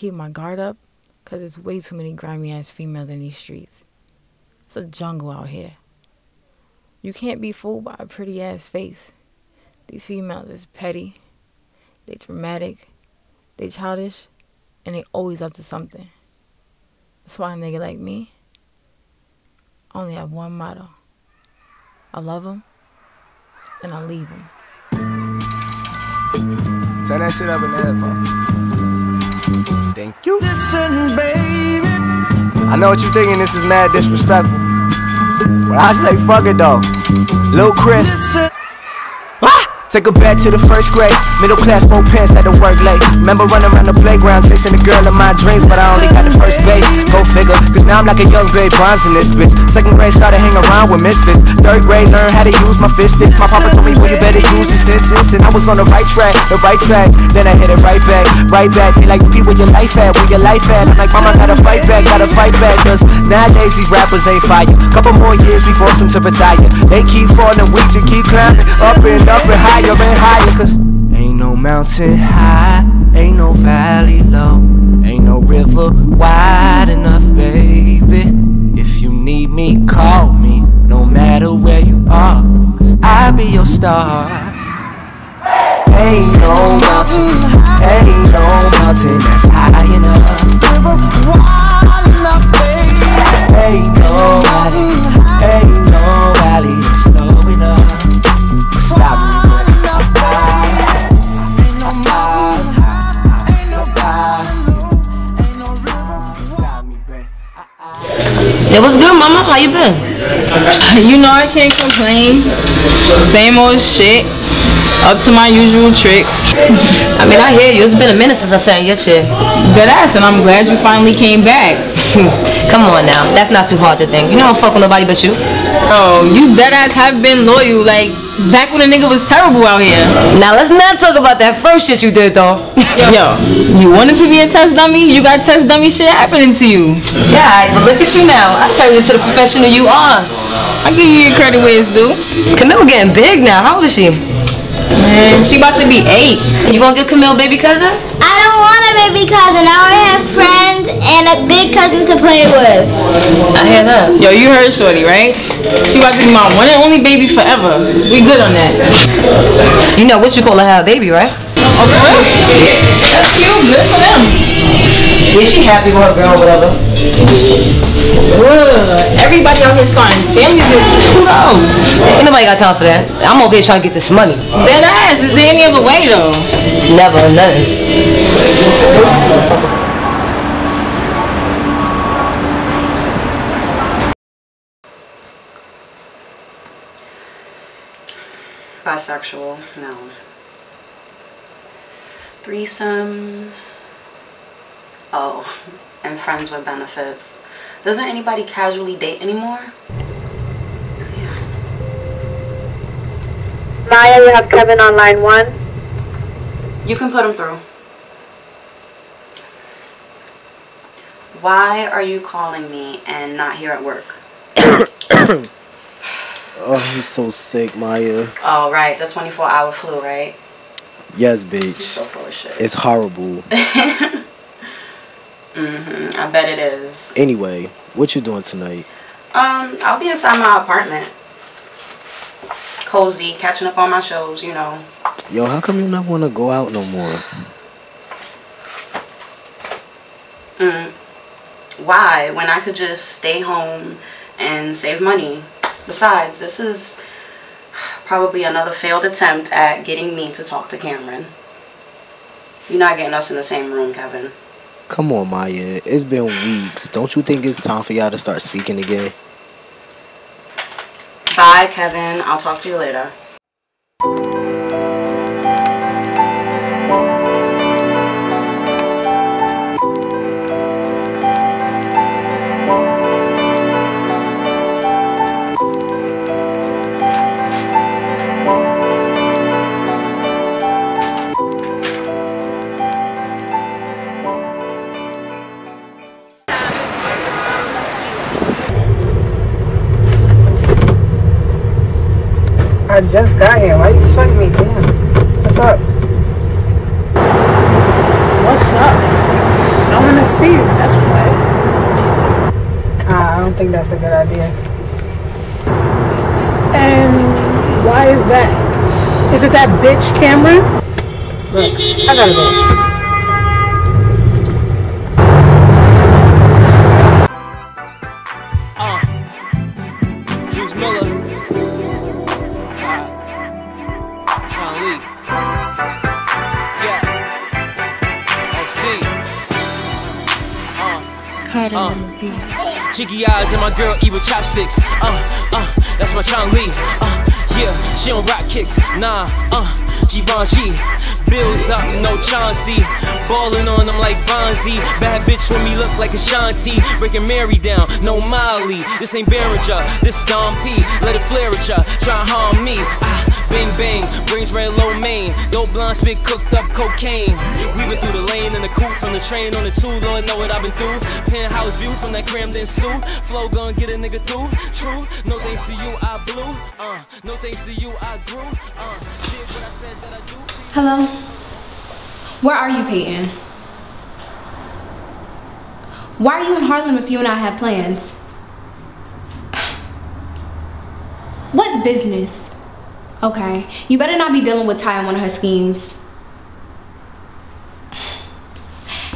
keep my guard up because there's way too many grimy ass females in these streets. It's a jungle out here. You can't be fooled by a pretty ass face. These females is petty, they dramatic, they childish, and they always up to something. That's why a nigga like me only have one motto. I love them and I leave them. Turn that shit up in the headphone. Thank you. Listen, baby. I know what you're thinking, this is mad disrespectful. But I say fuck it though. Lil Chris. Listen. Take her back to the first grade. Middle class, both pants at the work late. Remember running around the playground, chasing the girl in my dreams, but I only got the first base. Go figure, cause now I'm like a young Barry Bonds in this bitch. Second grade, started hanging around with misfits. Third grade, learned how to use my fistics. My papa told me, well, you better use your senses. And I was on the right track, the right track. Then I hit it right back, right back. They like, be where your life at, where your life at. I'm like, mama, gotta fight back, gotta fight back. Cause nowadays, these rappers ain't fire. Couple more years, we force them to retire. They keep falling, we just keep climbing. Up and up and higher and higher. Cause ain't no mountain high, ain't no valley low, ain't no river wide enough, baby. If you need me, call me, no matter where you are, cause I'll be your star. Ain't no mountain, ain't no mountain that's high enough. River wide enough, baby. Ain't no valley, ain't no valley It was good, mama. How you been? You know I can't complain. Same old shit. Up to my usual tricks. I mean, I hear you. It's been a minute since I sat in your chair. Good ass, and I'm glad you finally came back. Hmm. Come on now. That's not too hard to think. You know I don't fuck with nobody but you. Oh, you dead ass have been loyal. Like back when a nigga was terrible out here. Now let's not talk about that first shit you did though. Yo, you wanted to be a test dummy? You got test dummy shit happening to you. yeah, but look at you now. I turned you into the professional you are. I give you your credit where it's due. Camille getting big now. How old is she? Man, she about to be eight. You gonna give Camille baby cousin? I a baby cousin. Now I have friends and a big cousin to play with. I hear that. Yo, you heard Shorty, right? She about to be my one and only baby forever. We good on that. You know what you call her have a baby, right? Oh, for real? That's cute. Good for them. Yeah, she happy with her girl, whatever. Ugh, everybody out here starting families and shit. Who knows? Ain't nobody got time for that. I'm over here trying to get this money. Dead ass. Is there any other way though? Never, nothing. Bisexual, no. Threesome, oh, and friends with benefits. Doesn't anybody casually date anymore? Mya, you have Kevin on line one. You can put him through. Why are you calling me and not here at work? Oh, I'm so sick, Mya. Oh, right, the 24 hour flu, right? Yes, So bitch. full of shit. It's horrible. hmm I bet it is. Anyway, what you doing tonight? Um, I'll be inside my apartment. Cozy, catching up on my shows, you know. Yo, how come you not want to go out no more? Mm. Why? When I could just stay home and save money. Besides, this is probably another failed attempt at getting me to talk to Cameron. You're not getting us in the same room, Kevin. Come on, Mya. It's been weeks. Don't you think it's time for y'all to start speaking again? Bye, Kevin. I'll talk to you later. I just got here. Why you sweating me? Damn. What's up? What's up? I want to see you. That's what. Ah, I don't think that's a good idea. And why is that? Is it that bitch Cameron? Look, I gotta go. Uh, Jiggy eyes and my girl eat with chopsticks. Uh, uh, that's my Chun-Li. Uh, yeah, she don't rock kicks. Nah, uh, Givenchy. Bills up, no Chauncey. Ballin' on them like Bonzi. Bad bitch when me look like a Shanti. Breaking Mary down, no Molly. This ain't Beringer, this Dom P. Let it flare at ya, try harm me. Ah, bang bang, brains red low main. Dope blonde spit cooked up cocaine. Weaving through the lane in the coupe from the train on the two. Lord know what I've been through. Penthouse view from that crammed in stew. Flow gon' get a nigga through. True, no thanks to you, I blew. Uh, no thanks to you, I grew. Uh, did what I said that I do. Hello? Where are you, Peyton? Why are you in Harlem if you and I have plans? What business? Okay, you better not be dealing with Ty on one of her schemes.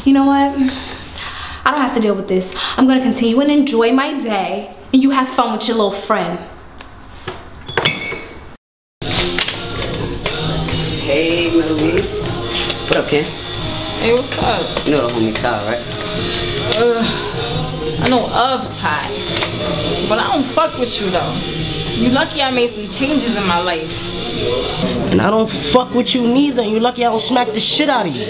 You know what? I don't have to deal with this. I'm gonna continue and enjoy my day, and you have fun with your little friend. Hey, Melody. What up, Ken? Hey, what's up? You know the homie Ty, right? Uh, I know of Ty, but I don't fuck with you though. You lucky I made some changes in my life. And I don't fuck with you neither. You lucky I don't smack the shit out of you.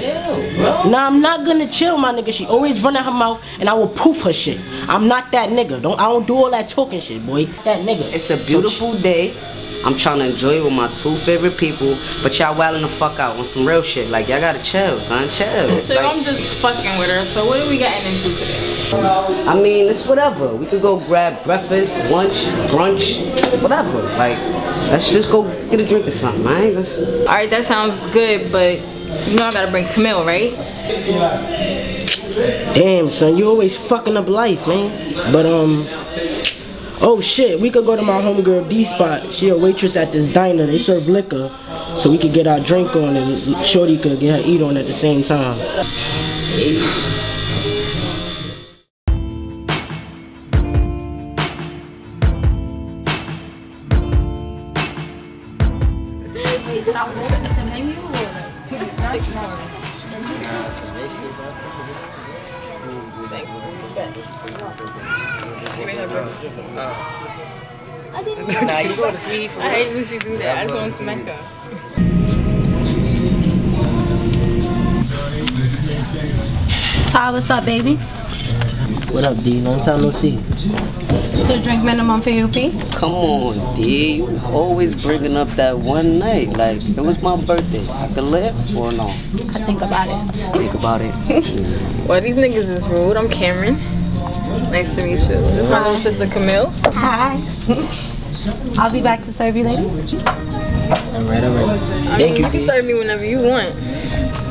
Nah, I'm not gonna chill, my nigga. She always running her mouth, and I will poof her shit. I'm not that nigga. Don't I don't do all that talking shit, boy. That nigga. It's a beautiful day. I'm trying to enjoy it with my two favorite people, but y'all wildin' the fuck out on some real shit. Like y'all gotta chill, son. Chill. So Like, I'm just fucking with her. So what are we getting into today? I mean, it's whatever. We could go grab breakfast, lunch, brunch, whatever. Like, let's just go get a drink or something, man. Let's... All right, that sounds good, but you know I gotta bring Camille, right? Damn, son, you always fucking up life, man. But um, oh shit, we could go to my homegirl D spot. She a waitress at this diner. They serve liquor, so we could get our drink on and Shorty could get her eat on at the same time. Nah, you go to sweet I hate when she do that. I just want to smack her. Ty, what's up, baby? What up, D? Long time no see. Two drink minimum for you, P? Come on, D. You always bringing up that one night. Like, it was my birthday. I could live or no? I think about it. Think about it. Well, these niggas is rude. I'm Cameron. Nice to meet you. This is my little sister Camille. Hi. I'll be back to serve you ladies. Alright, alright. I Thank mean, you, you can serve me whenever you want.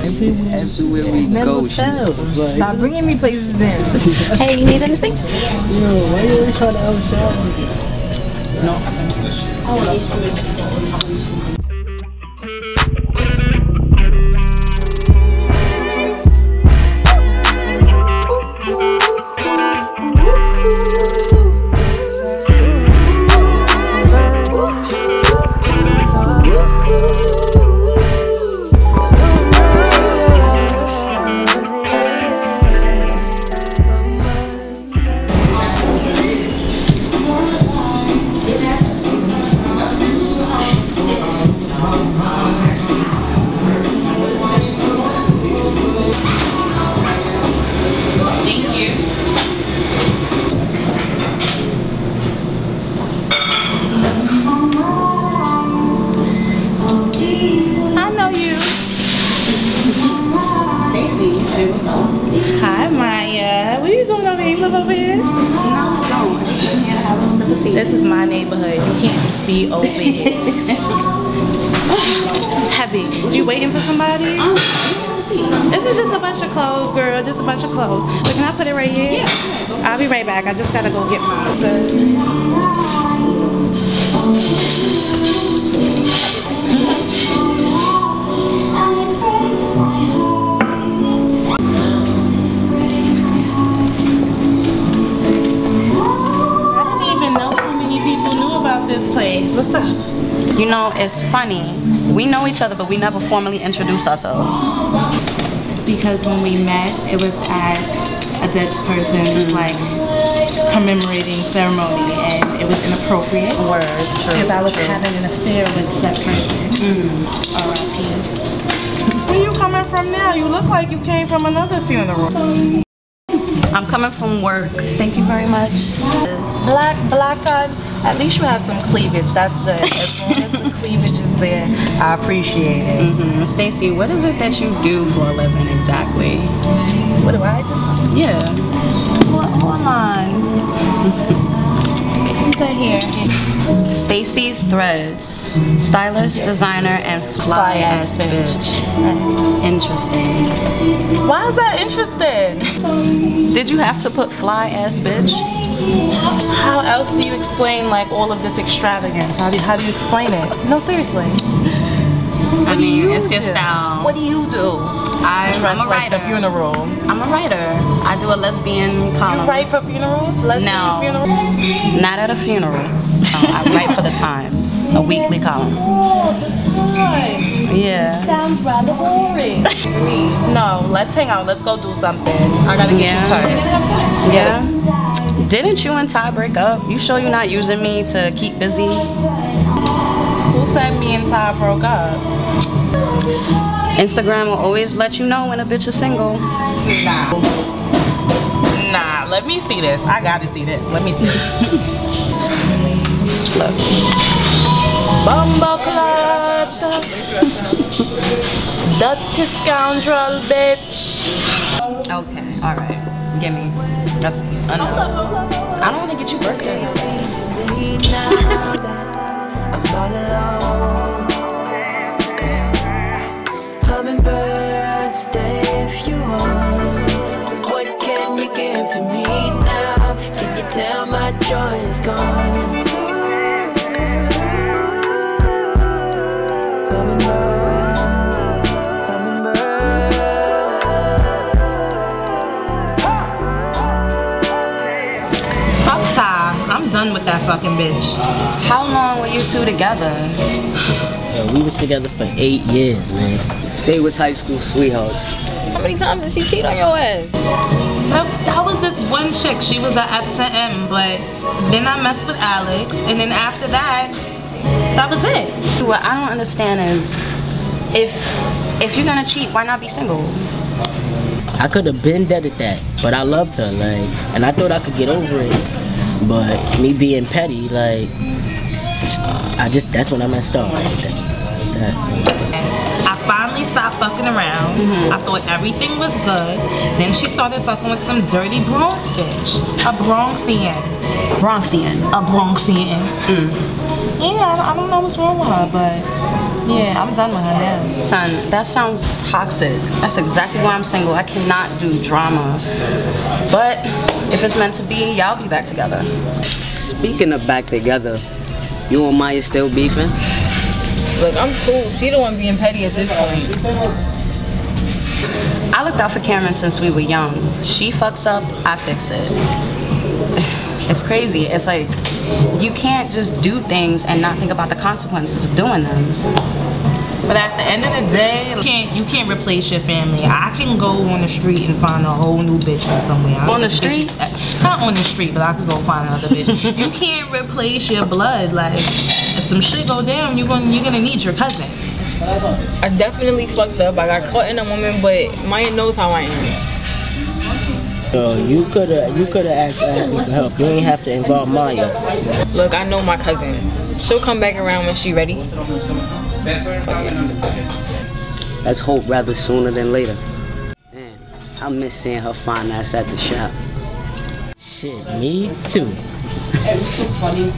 Everywhere we go, Stop bringing me places then. hey, you need anything? Yo, why you always trying to outshout me? I This is just a bunch of clothes, girl. Just a bunch of clothes. But can I put it right here? Yeah. I'll be right back. I just gotta go get mine. I didn't even know so many people knew about this place. What's up? You know, it's funny. We know each other, but we never formally introduced ourselves. Because when we met, it was at a dead person's mm-hmm. like commemorating ceremony, and it was inappropriate. Word, true, Because I was true. having an affair with that person. Mm-hmm. R.I.P. Where are you coming from now? You look like you came from another funeral. I'm coming from work. Thank you very much. Black, black on. At least you have some cleavage. That's good. cleavage is there, I appreciate it. Mm-hmm. Stacy, what is it that you do for a living exactly? What do I do? Yeah. Hold, hold on. Here? Stacy's Threads. Stylist, designer, and fly, ass bitch. Interesting. Why is that interesting? Did you have to put fly ass bitch? How else do you explain like all of this extravagance? How do you, how do you explain it? No, seriously. I mean, you it's your style. What do you do? I, Dress I'm a like the writer. funeral. I'm a writer. I do a lesbian column. You write for funerals? Lesbian No. funerals? Not at a funeral. No, I write for the Times, a weekly column. Oh, the time. Yeah. Sounds rather boring. no, let's hang out. Let's go do something. I gotta get you turned. Yeah. Didn't you and Ty break up? You sure you're not using me to keep busy? Who said me and Ty broke up? Instagram will always let you know when a bitch is single. Nah. Nah, let me see this. I gotta see this. Let me see. Look. Bumbleclot. Dirty scoundrel, bitch. Okay, alright. Give me. That's enough. I don't want to get you birthdays. Hummingbird, stay if you want. What can you give to me now? Can you tell my joy is gone? That fucking bitch. How long were you two together? Yo, we was together for eight years, man. They was high school sweethearts. How many times did she cheat on your ass? That, that was this one chick. She was a F to M, but then I messed with Alex, and then after that, that was it. What I don't understand is if if you're gonna cheat, why not be single? I could have been dead at that, but I loved her, like, and I thought I could get over it. But me being petty, like, I just that's when I messed up. That's that. I finally stopped fucking around. Mm-hmm. I thought everything was good. Then she started fucking with some dirty Bronx bitch. A Bronxian. Bronxian. A Bronxian. Mm. Yeah, I don't know what's wrong with her, but yeah, I'm done with her now. Son, that sounds toxic. That's exactly why I'm single. I cannot do drama. But if it's meant to be, y'all be back together. Speaking of back together, you and Mya still beefing? Look, I'm cool. She the one being petty at this point. I looked out for Cameron since we were young. She fucks up, I fix it. It's crazy. It's like you can't just do things and not think about the consequences of doing them. But at the end of the day, you can't you can't replace your family. I can go on the street and find a whole new bitch from somewhere. I On the bitch- street? Eh, not on the street, but I could go find another bitch. you can't replace your blood. Like if some shit go down, you're gonna you're gonna need your cousin. I definitely fucked up. I got caught in a moment, but Mya knows how I am. Yo, you coulda you coulda asked Ashley for help. You ain't have to involve Mya. Look, I know my cousin. She'll come back around when she ready. Let's hope rather sooner than later. Man, I miss seeing her fine ass at the shop. Shit, me too. It was so funny.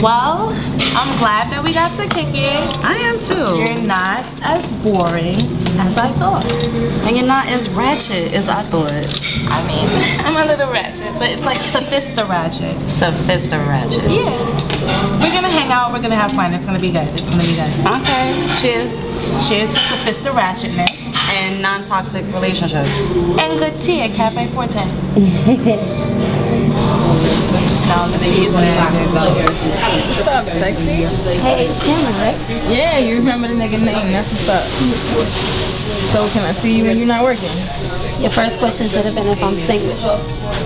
Well, I'm glad that we got to kick it. I am too. You're not as boring as I thought. And you're not as ratchet as I thought. I mean, I'm a little ratchet, but it's like sophista ratchet. Sophista ratchet. Yeah. We're gonna hang out, we're gonna have fun. It's gonna be good. It's gonna be good. Okay. Cheers. Cheers to sophista ratchetness. And non-toxic relationships. And good tea at Cafe Forte. No, I'm What's up, sexy? Hey, it's Cameron, right? Yeah, you remember the nigga name. That's what's up. So can I see you when you're not working? Your first question should have been if I'm single.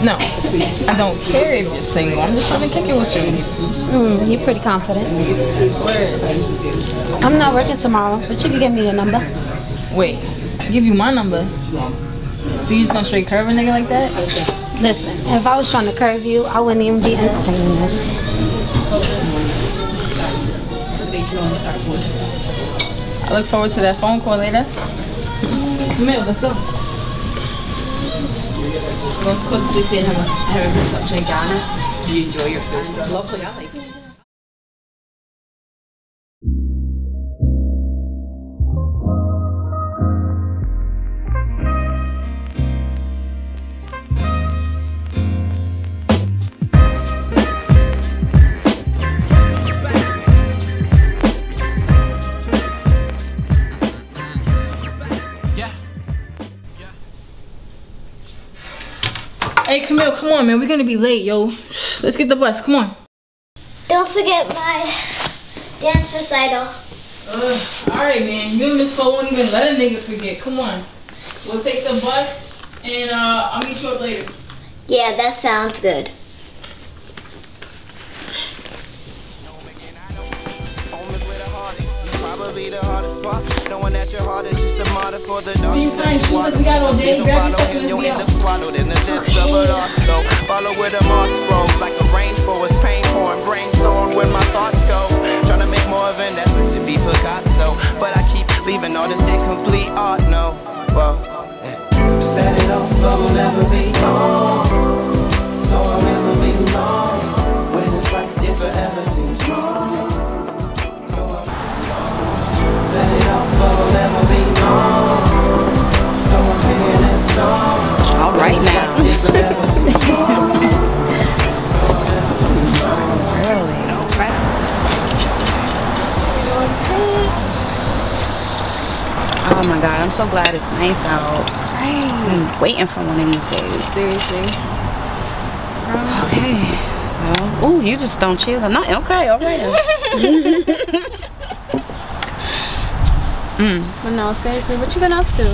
No, I don't care if you're single. I'm just trying to kick it with you. Mm, you're pretty confident. I'm not working tomorrow, but you can give me your number. Wait, give you my number. So you just gonna straight curve a nigga like that? Listen, if I was trying to curve you, I wouldn't even be entertaining this. I look forward to that phone call later. Mm-hmm. Come here, let's go. Going to quickly say how much how such a Ghana. Do you enjoy your food? It's lovely. I like it. Man. We're gonna be late, yo. Let's get the bus. Come on. Don't forget my dance recital. Ugh, all right, man. You and Miss Flo won't even let a nigga forget. Come on. We'll take the bus, and uh, I'll meet you up later. Yeah, that sounds good. Probably the hardest part. Knowing that your heart is just a martyr for the dark. You find shoes like we got all day. Grab your stuff and You'll end up swallowed in the depths of it all. So follow where the marks grow, like a rainforest, pain pouring, brainstorm where my thoughts go. Trying to make more of an effort to be Picasso, but I keep leaving all this incomplete art. No, well, yeah. set it off, but we'll never be home. So I'll never be alone. When it's right, it forever seems wrong. Set it off, we'll never be home. So I'm singing this song. All right now. It forever. Oh my god, I'm so glad it's nice out. I've been waiting for one of these days. Seriously. Okay. Well, oh, you just don't cheers or nothing. Okay, all right. mm. But no, seriously, what you been up to?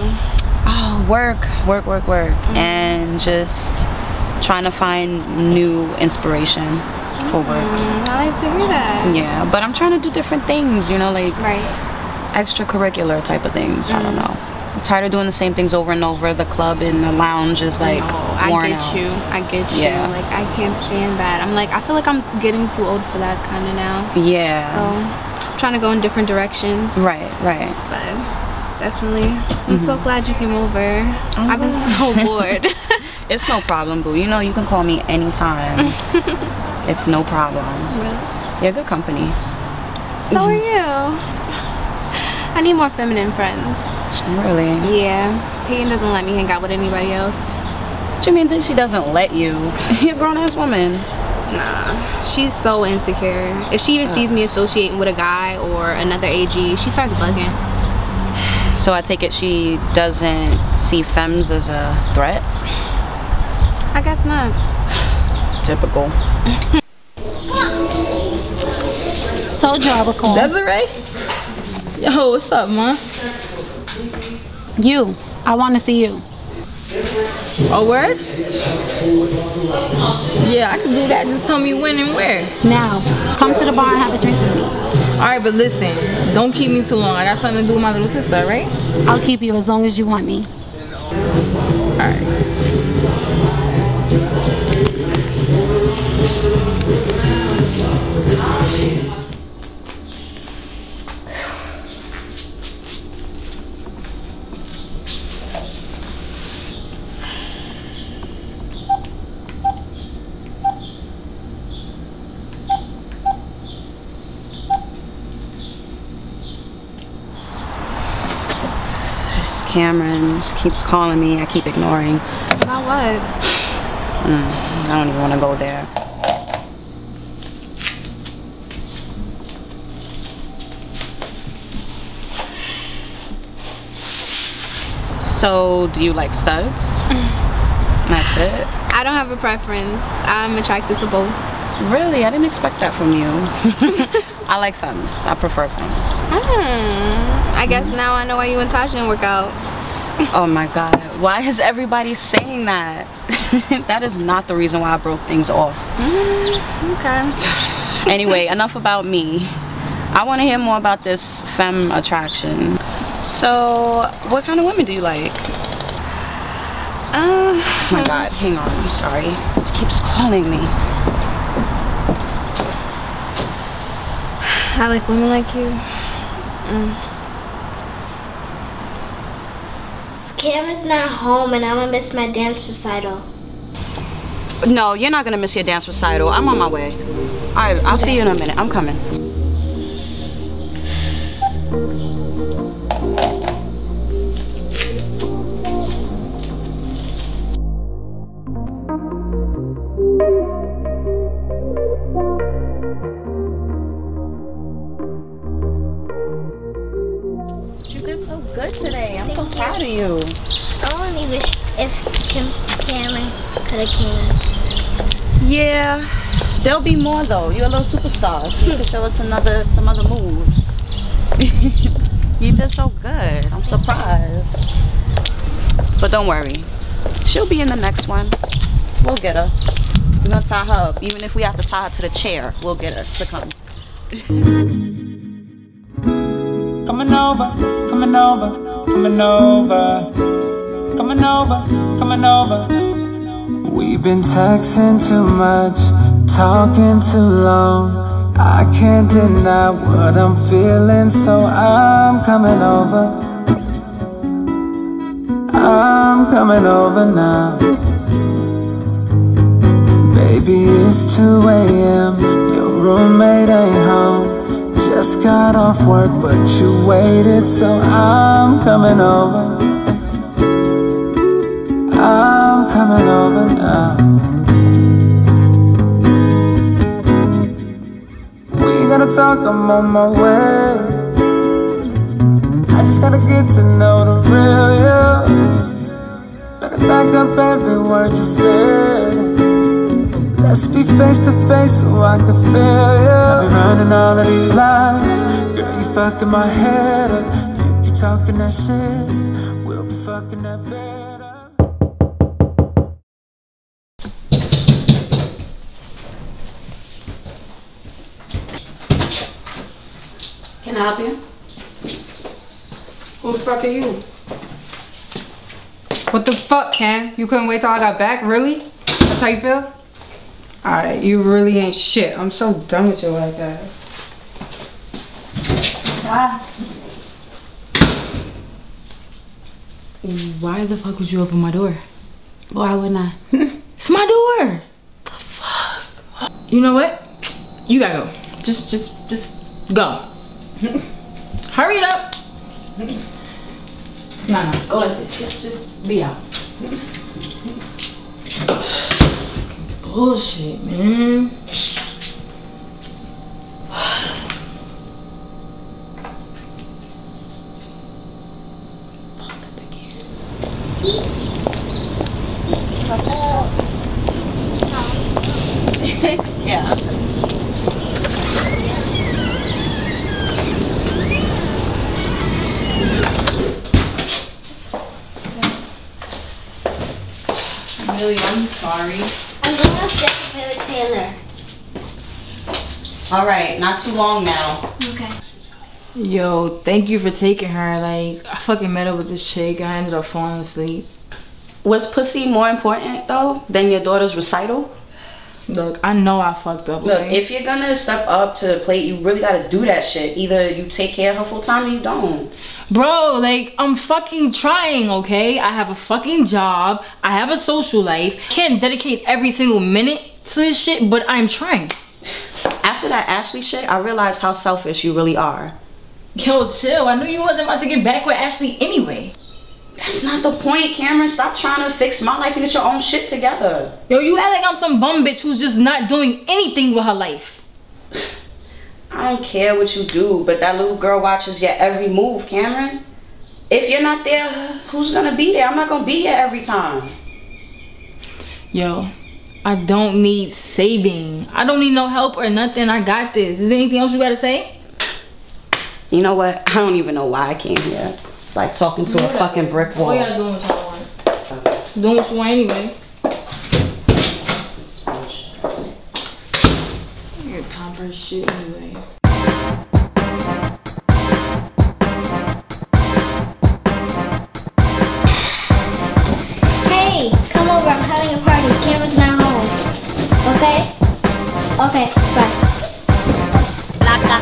Oh, work, work, work, work, and just trying to find new inspiration for work. Mm, I like to hear that. Yeah, but I'm trying to do different things, you know, like Right. extracurricular type of things. I don't know. I'm tired of doing the same things over and over. The club and the lounge is like I worn get out. you. I get you. Yeah. Like I can't stand that. I'm like I feel like I'm getting too old for that kind of now. Yeah. So trying to go in different directions. Right, right. But definitely, I'm so Mhm. glad you came over. I've been so bored. It's no problem, boo. You know you can call me anytime. it's no problem. You're good company. so are you. I need more feminine friends. Really? Yeah. Peyton doesn't let me hang out with anybody else. What you mean that she doesn't let you? You're a grown ass woman. Nah, she's so insecure. If she even Uh. sees me associating with a guy or another AG, she starts bugging. So I take it she doesn't see femmes as a threat? I guess not. Typical. Told you I would call. Desiree? Yo, what's up, ma? You. I want to see you. A word? Yeah, I can do that. Just tell me when and where. Now, come to the bar and have a drink with me. Alright, but listen, don't keep me too long. I got something to do with my little sister, right? I'll keep you as long as you want me. Cameron. She keeps calling me. I keep ignoring. About what? Mm, I don't even want to go there. So, do you like studs? That's it? I don't have a preference. I'm attracted to both. Really? I didn't expect that from you. I like femmes. I prefer femmes. Hmm. I guess now I know why you and Tasha didn't work out. Oh my god. Why is everybody saying that? that is not the reason why I broke things off. Mm, okay. Anyway, enough about me. I want to hear more about this femme attraction. So, what kind of women do you like? Uh, Oh my god, hang on. I'm sorry. She keeps calling me. I like women like you. Mm. Cameron's not home and I'm gonna miss my dance recital. No, you're not gonna miss your dance recital. I'm on my way. Alright, I'll see you in a minute. I'm coming. Cameron could have came. Yeah, there'll be more though. You're a little superstar, so you can show us another some other moves. you did so good. I'm surprised. But don't worry, she'll be in the next one. We'll get her. We're gonna tie her up, even if we have to tie her to the chair. We'll get her to come. Coming over, coming over, coming over. Coming over, coming over. We've been texting too much, talking too long. I can't deny what I'm feeling, so I'm coming over. I'm coming over now. Baby, it's 2 a.m. Your roommate ain't home. Just got off work, but you waited, so I'm coming over. We gotta talk, I'm on my way. I just gotta get to know the real you. Better back up every word you said. Let's be face to face so I can feel you. I've been running all of these lines. Girl, you fucking my head up. You keep talking that shit. We'll be fucking that bed up. Can I help you? Who the fuck are you? What the fuck, Cam? You couldn't wait till I got back? Really? That's how you feel? Alright, you really ain't shit. I'm so done with your like that. Bye. Why the fuck would you open my door? Why wouldn't I? It's my door. The fuck? You know what? You gotta go. Just, just, just go. Hurry it up. Nah, no, go like this. Just, just be out. Bullshit, man. yeah. Really, I'm sorry. I'm going upstairs to play with Taylor. All right, not too long now. Okay. Yo, thank you for taking her. Like, I fucking met up with this chick. I ended up falling asleep. Was pussy more important though than your daughter's recital? Look, I know I fucked up. Look, okay? if you're gonna step up to the plate, you really gotta do that shit. Either you take care of her full time or you don't. Bro, like, I'm fucking trying, okay? I have a fucking job. I have a social life. Can't dedicate every single minute to this shit, but I'm trying. After that Ashley shit, I realized how selfish you really are. Yo, chill. I knew you wasn't about to get back with Ashley anyway. That's not the point, Cameron. Stop trying to fix my life and get your own shit together. Yo, you act like I'm some bum bitch who's just not doing anything with her life. I don't care what you do, but that little girl watches your every move, Cameron. If you're not there, who's gonna be there? I'm not gonna be here every time. Yo, I don't need saving. I don't need no help or nothing. I got this. Is there anything else you gotta say? You know what? I don't even know why I came here. It's like talking to a fucking brick All wall. y'all doing what y'all want. Doing what you want anyway. You got time for shit anyway. Hey, come over. I'm having a party. Cameron's not home. Okay? Okay,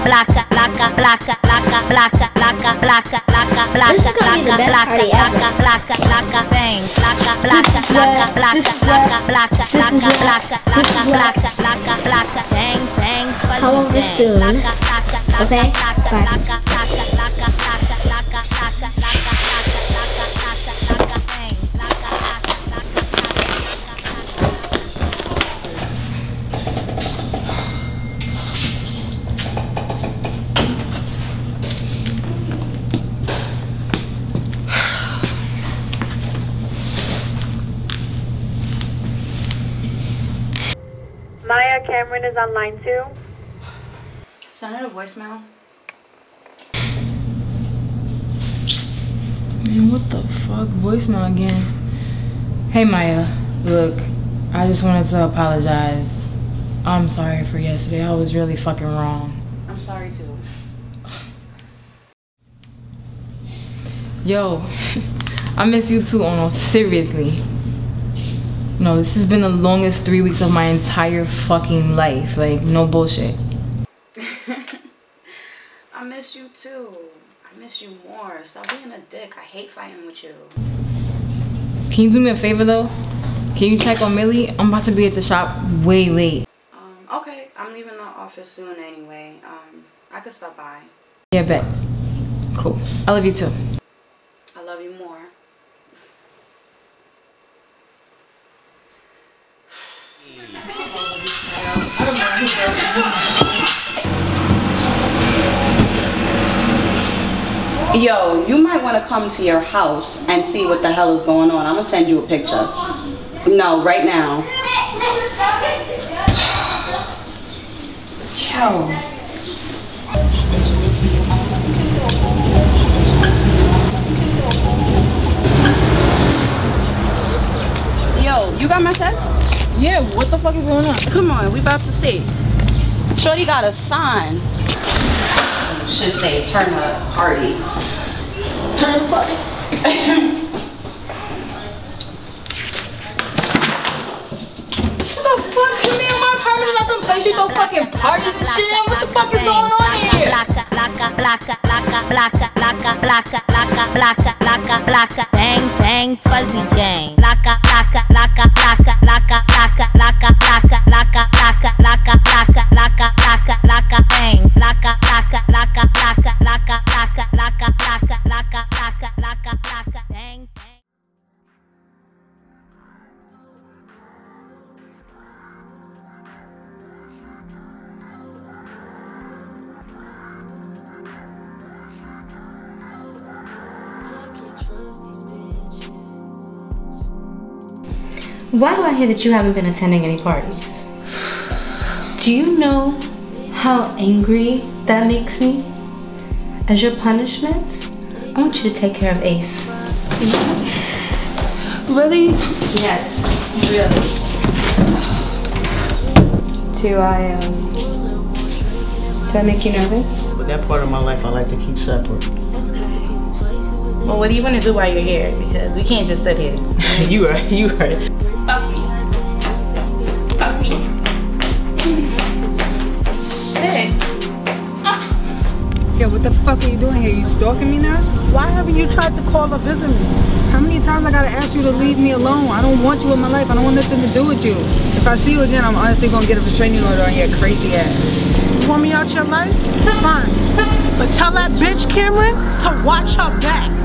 bye. Placa, placa, placa, placa, placa, placa, placa, placa, placa, placa, This is gonna be the placa, best placa, party ever. placa, placa, placa, bang, placa, placa, This is where- placa, this placa, is placa, where- placa, this is placa, where- placa, this is placa, where- placa, placa, placa, bang, bang, fuzzy Come over bang, soon. placa, placa, placa, Okay? placa, Bye. placa, placa, placa, placa, placa, Cameron is on line two. Send her a voicemail. Man, what the fuck? Voicemail again. Hey Mya, look, I just wanted to apologize. I'm sorry for yesterday. I was really fucking wrong. I'm sorry too. Yo, I miss you too, Ono. Seriously. No, this has been the longest three weeks of my entire fucking life. Like, no bullshit. I miss you too. I miss you more. Stop being a dick. I hate fighting with you. Can you do me a favor though? Can you check on Millie? I'm about to be at the shop way late. Um, okay, I'm leaving the office soon anyway. Um, I could stop by. Yeah, bet. Cool. I love you too. I love you more. Yo, you might want to come to your house and see what the hell is going on. I'm gonna send you a picture. No, right now. Yo. Yo, you got my text? Yeah, what the fuck is going on? Come on, we about to see. Shorty got a sign. Should say turn the party. Turn the party. What the fuck? You mean my apartment's not some place you throw fucking parties and shit in? What the fuck is going on here? Placa, placa, placa, placa, placa, placa, placa, placa, placa, placa, placa, bang, bang, fuzzy gang. Placa, placa, placa, placa, placa, placa, placa, placa, placa, placa, placa, placa, placa, placa. Placa, Why do I hear that you haven't been attending any parties? Do you know how angry that makes me? As your punishment, I want you to take care of Ace. Really? Yes, really. Do I, um, do I make you nervous? But that part of my life I like to keep separate. Well, what do you want to do while you're here? Because we can't just sit here. you are, you right. Yo, what the fuck are you doing here? You stalking me now? Why haven't you tried to call or visit me? How many times I gotta ask you to leave me alone? I don't want you in my life. I don't want nothing to do with you. If I see you again, I'm honestly gonna get a restraining order on your crazy ass. You want me out your life? Fine. But tell that bitch Cameron to watch her back.